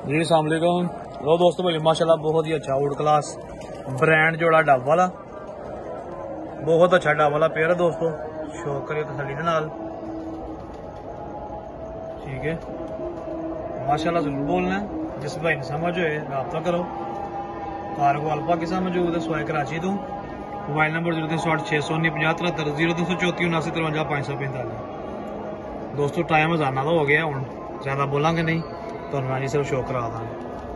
जी सलामकुम लो दोस्तों, भाई, माशाल्लाह बहुत ही अच्छा आउट क्लास ब्रांड जोड़ा डब वाला। बहुत अच्छा डब वाला पेयर है दोस्तों। शौक करियो तसली के नाल। ठीक है। माशाल्लाह ज़रूर बोलना है। जिस भाई ने समझ होए, रबता करो। कारगो अल्पा किसा मौजूद है सोए कराची तो। मोबाइल नंबर ज़ीरो तीन सौ अठ छः सौ उन्नी पंजाह तिहत्तर ज़ीरो तीन सौ चौती उनासी, तिरवंजा, पाँच सौ पैंतालीस। दोस्तों टाइम हजाना का हो गया हूँ ज़्यादा बोलांगे नहीं। ਤੁਹਾਨੂੰ ਮੈਂ ਜੀ ਸਿਰਫ ਸ਼ੋਅ ਕਰਾ ਦਾਂਗਾ